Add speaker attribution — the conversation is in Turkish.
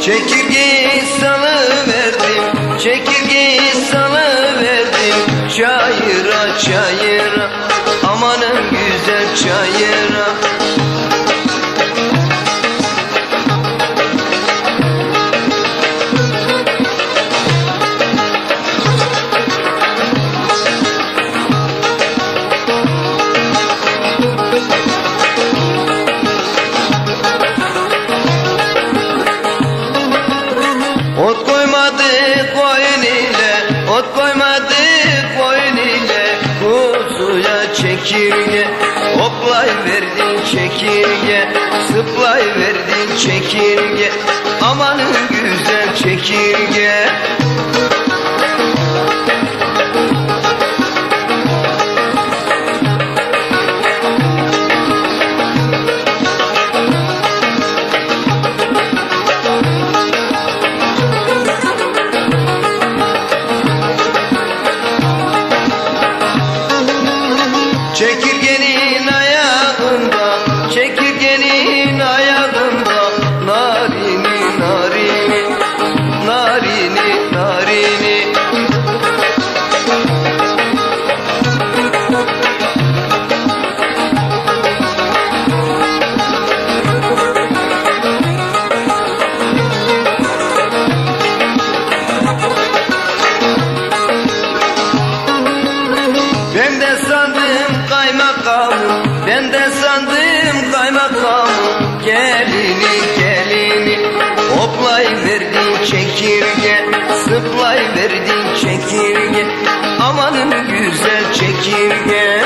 Speaker 1: Çekirgeyi salıverdim Çekirgeyi salıverdim Çayıra çayıra Amanın güzel çayıra çekirge. Hoplay verdin çekirge Sıplay verdin çekirge. Amanın güzel çekirge Çekirgenin ayağında Çekirgenin ayağında Narini narini Narini narini Ben de Ben de sandım kaymakamım Gelini gelini. Hoplay verdin çekirge Sıplay verdin çekirge. Amanın güzel çekirge